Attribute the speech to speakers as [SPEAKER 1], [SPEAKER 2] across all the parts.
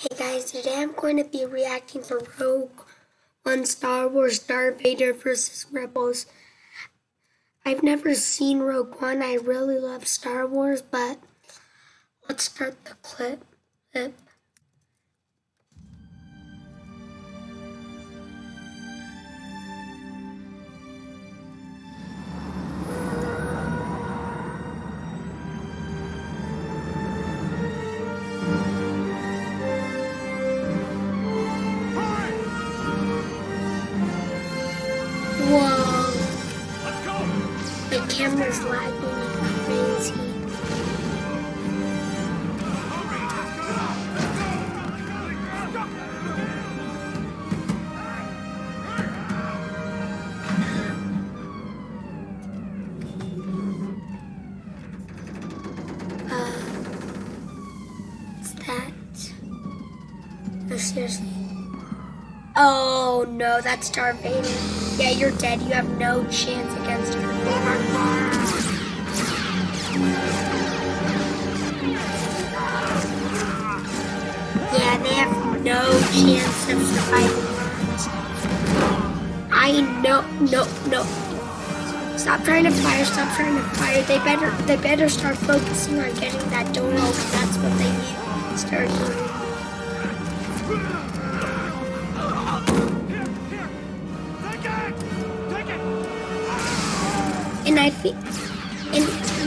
[SPEAKER 1] Hey guys, today I'm going to be reacting to Rogue One Star Wars Darth Vader vs. Rebels. I've never seen Rogue One. I really love Star Wars, but let's start the clip. Whoa. The camera's lagging like crazy. Uh, that? No, seriously. Oh no, that's Darth Vader. Yeah, you're dead. You have no chance against her. Yeah, they have no chance of surviving. I know, no, no. Stop trying to fire. Stop trying to fire. They better, they better start focusing on getting that door open. That's what they need. Start doing. And I think, and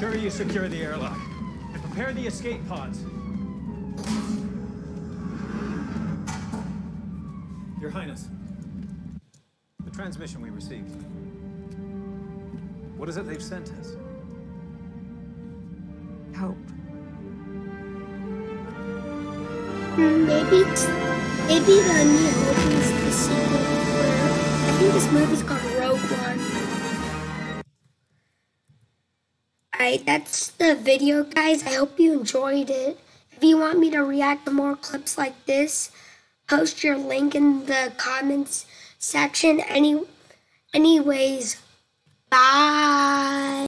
[SPEAKER 2] Make sure you secure the airlock. And prepare the escape pods. Your Highness. The transmission we received. What is it they've sent us?
[SPEAKER 3] Hope.
[SPEAKER 1] Maybe, maybe the New Hope is the sequel. Where I think this movie's called Alright, that's the video, guys. I hope you enjoyed it. If you want me to react to more clips like this, post your link in the comments section. Any, anyways, bye.